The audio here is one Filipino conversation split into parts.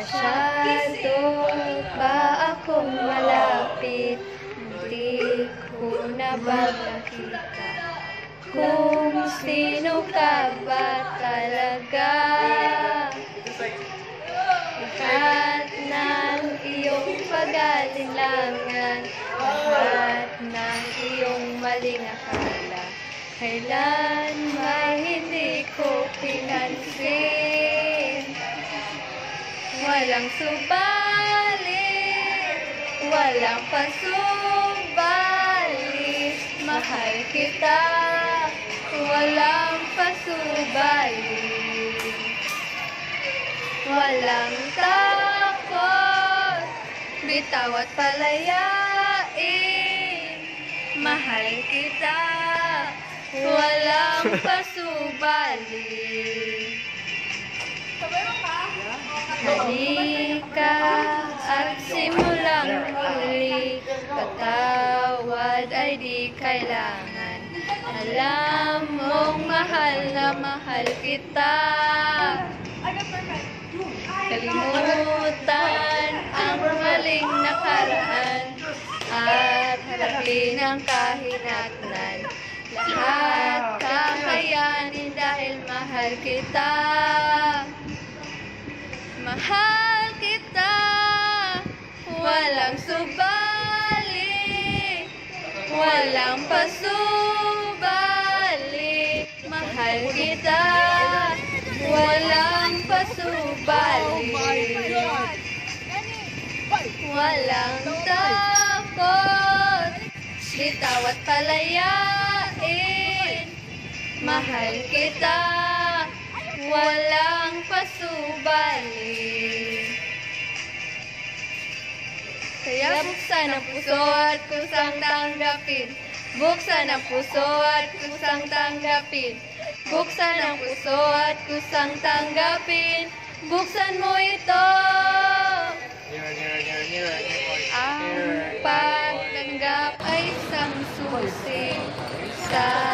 Masyado ba akong malapit? Hindi ko na ba nakita kung sino ka ba talaga? Lahat ng iyong pag-alinlangan, lahat ng iyong maling akala, kailanman Walang subalit Walang pasubalit Mahal kita Walang pasubalit Walang takot Bitaw at palayain. Mahal kita Walang pasubali Halika at simulang muli. Patawad ay di kailangan. Alam mong mahal na mahal kita. Kalimutan ang maling nakaraan At harapin ang kahinatnan Mahal kita. Walang subali Walang pasubali. Mahal kita. Walang pasubali. Walang takot. Bitaw at palayain. Mahal kita. Walang pasubali buksan ang puso at kusang tanggapin. Buksan ang puso at kusang tanggapin. Buksan ang puso at kusang tanggapin. Buksan mo ito. Ang pagtanggap ay isang susi Sa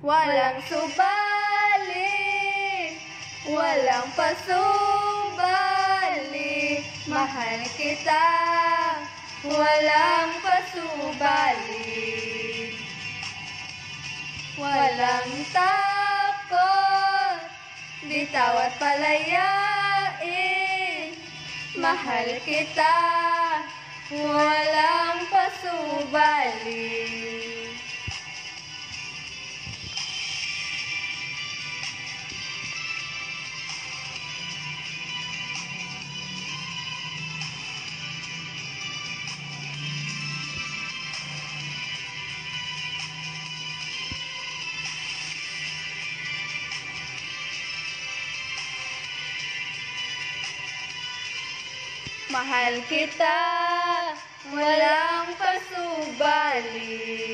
Walang subali, walang pasubali, mahal kita, walang pasubali. Walang takot, bitaw at palayain, mahal kita, walang pasubali. Mahal kita, walang pasubali.